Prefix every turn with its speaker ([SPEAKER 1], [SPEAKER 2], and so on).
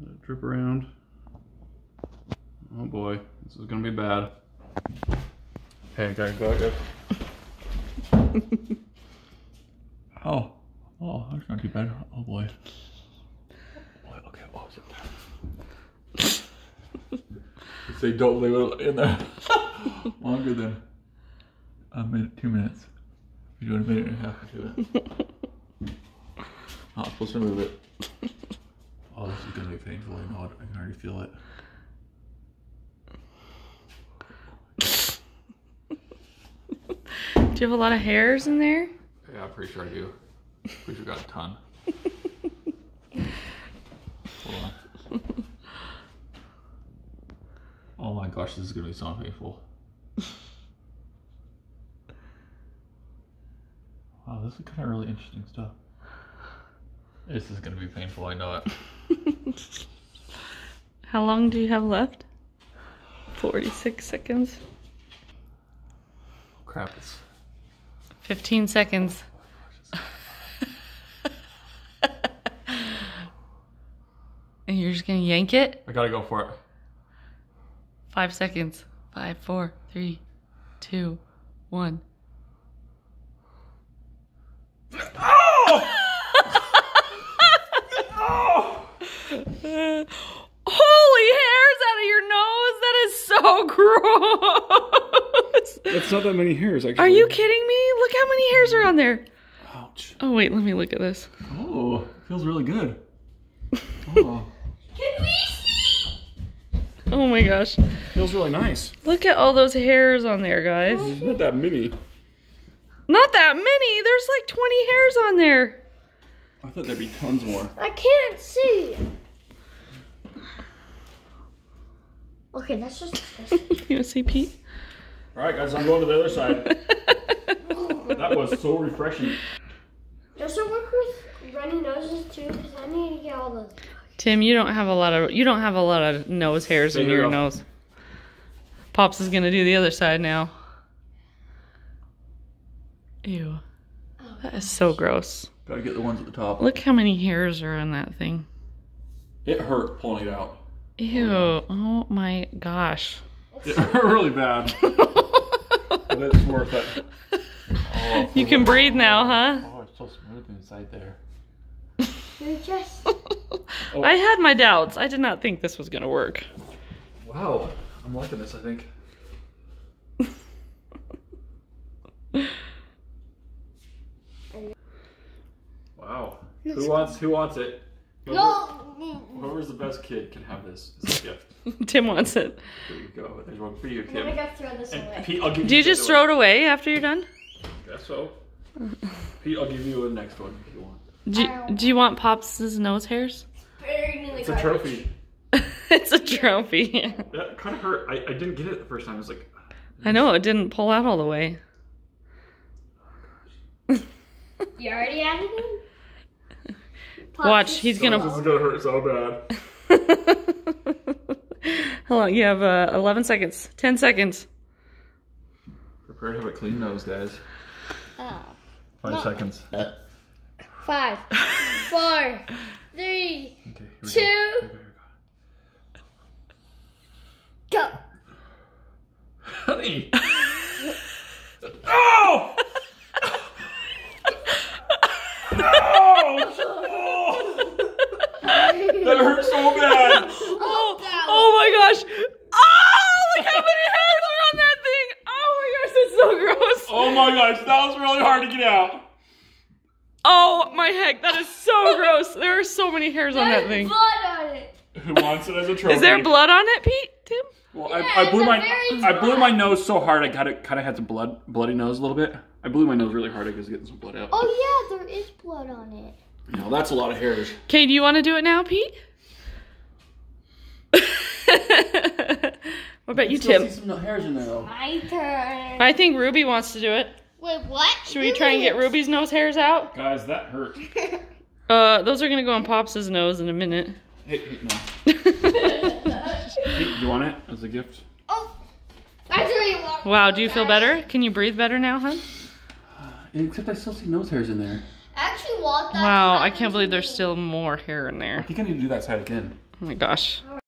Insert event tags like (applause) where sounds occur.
[SPEAKER 1] Let it drip around. Oh boy, this is gonna be bad. Hey, gotta go. (laughs) oh, oh, that's not too bad. Oh boy. Oh, boy, okay. Oh, sit down. Say don't leave it in there (laughs) longer than a minute, two minutes. You're doing a minute and a half to it. (laughs) Oh, I'm supposed to move it. Oh, this is gonna be painful. I know it. I can already feel it.
[SPEAKER 2] Do you have a lot of hairs in there?
[SPEAKER 1] Yeah, I'm pretty sure I do. Pretty sure I got a ton. Hold on. Oh my gosh, this is gonna be so painful. Wow, this is kind of really interesting stuff. This is gonna be painful, I know it. (laughs)
[SPEAKER 2] How long do you have left? 46 seconds.
[SPEAKER 1] Oh, crap, it's
[SPEAKER 2] 15 seconds. (laughs) and you're just gonna yank it?
[SPEAKER 1] I gotta go for it.
[SPEAKER 2] Five seconds. Five, four, three, two, one. Holy hairs out of your nose! That is so (laughs) oh, gross!
[SPEAKER 1] That's not that many hairs, actually.
[SPEAKER 2] Are you kidding me? Look how many hairs are on there.
[SPEAKER 1] Ouch.
[SPEAKER 2] Oh wait, let me look at this.
[SPEAKER 1] Oh, feels really good. (laughs) Oh,
[SPEAKER 3] Can we see?
[SPEAKER 2] Oh my gosh.
[SPEAKER 1] feels really nice.
[SPEAKER 2] Look at all those hairs on there, guys.
[SPEAKER 1] It's not that many.
[SPEAKER 2] Not that many. There's like 20 hairs on there.
[SPEAKER 1] I thought there'd be tons more.
[SPEAKER 3] I can't see. Okay, that's just. (laughs)
[SPEAKER 2] you wanna see Pete?
[SPEAKER 1] All right, guys, I'm going to the other side. (laughs) that was so refreshing.
[SPEAKER 3] Does it work with runny noses too? Because I need to get all those.
[SPEAKER 2] Tim, you don't have a lot of you don't have a lot of nose hairs
[SPEAKER 1] There
[SPEAKER 2] in
[SPEAKER 1] you
[SPEAKER 2] your
[SPEAKER 1] go.
[SPEAKER 2] nose. Pops is gonna do the other side now. Ew. Oh, that is so gross.
[SPEAKER 1] Gotta get the ones at the top.
[SPEAKER 2] Look how many hairs are on that thing.
[SPEAKER 1] It hurt pulling it out.
[SPEAKER 2] Ew. Oh my gosh.
[SPEAKER 1] It hurt (laughs) really bad, (laughs) but it's worth it. Oh,
[SPEAKER 2] You can breathe now, huh?
[SPEAKER 1] Oh, it's so smooth inside there.
[SPEAKER 3] You're just. (laughs)
[SPEAKER 2] I had my doubts. I did not think this was gonna work.
[SPEAKER 1] Wow, I'm liking this. I think. wow. Who wants? Who wants it? Whoever-
[SPEAKER 3] No! (laughs)
[SPEAKER 1] Whoever's the best kid can have this as a gift. (laughs)
[SPEAKER 2] Tim wants it.
[SPEAKER 1] There you go. There's one for you,
[SPEAKER 3] I'm gonna go throw this
[SPEAKER 1] And
[SPEAKER 3] away.
[SPEAKER 1] Pete, I'll give
[SPEAKER 2] Do you
[SPEAKER 1] the
[SPEAKER 2] just
[SPEAKER 1] other
[SPEAKER 2] throw it away after you're done?
[SPEAKER 1] one. Guess so. Pete, I'll give you the next one if you want.
[SPEAKER 2] Do you, do you want Pops' nose hairs?
[SPEAKER 1] It's a trophy. (laughs)
[SPEAKER 2] it's a trophy.
[SPEAKER 1] That kind of hurt. I, I didn't get it the first time. I was like,
[SPEAKER 2] I know it didn't pull out all the way.
[SPEAKER 3] You already added them?
[SPEAKER 2] Watch, he's
[SPEAKER 1] this
[SPEAKER 2] gonna.
[SPEAKER 1] This is gonna hurt so bad. (laughs)
[SPEAKER 2] Hold on, you have uh, 11 seconds. 10 seconds.
[SPEAKER 1] Prepare to have a clean nose, guys.
[SPEAKER 3] Oh.
[SPEAKER 1] Five
[SPEAKER 3] No.
[SPEAKER 1] seconds.
[SPEAKER 3] Five, (laughs) four, three,
[SPEAKER 1] Okay,
[SPEAKER 3] Two.
[SPEAKER 1] go. Here we go, here we
[SPEAKER 3] go.
[SPEAKER 1] go. Honey! (laughs) oh! oh! That hurt so bad!
[SPEAKER 3] Oh, that
[SPEAKER 2] Oh my gosh! Oh, look how many hairs are on that thing! Oh my gosh, that's so gross!
[SPEAKER 1] Oh my gosh, that was really hard to get out.
[SPEAKER 2] Oh my heck, that is so gross! There are so many hairs on that thing.
[SPEAKER 3] blood on it.
[SPEAKER 1] Who wants it as a trophy?
[SPEAKER 2] Is there blood on it, Pete? Tim?
[SPEAKER 1] Well,
[SPEAKER 3] Yeah,
[SPEAKER 1] I, I blew my I blew my nose so hard I got it kind of had some blood bloody nose a little bit. I blew my nose really hard. I was getting some blood out.
[SPEAKER 3] Oh yeah, there is blood on it.
[SPEAKER 1] No, that's a lot of hairs.
[SPEAKER 2] Okay, do you want to do it now, Pete? (laughs) what about you, Tim?
[SPEAKER 1] some hairs in there though.
[SPEAKER 3] My turn.
[SPEAKER 2] I think Ruby wants to do it.
[SPEAKER 3] Wait, what?
[SPEAKER 2] Should we try and get Ruby's nose hairs out?
[SPEAKER 1] Guys, that hurt. (laughs)
[SPEAKER 2] Uh, those are gonna go on Pops' nose in a minute.
[SPEAKER 1] Hey, hey, no. (laughs) Hey, you want it as a gift?
[SPEAKER 3] oh, I really want.
[SPEAKER 2] Wow, do you feel better? Can you breathe better now, hun?
[SPEAKER 1] Except I still see nose hairs in there.
[SPEAKER 3] I actually walked that
[SPEAKER 2] Wow, I can't believe there's still more hair in there.
[SPEAKER 1] I
[SPEAKER 2] there.
[SPEAKER 1] think I need to do that side again.
[SPEAKER 2] Oh my gosh.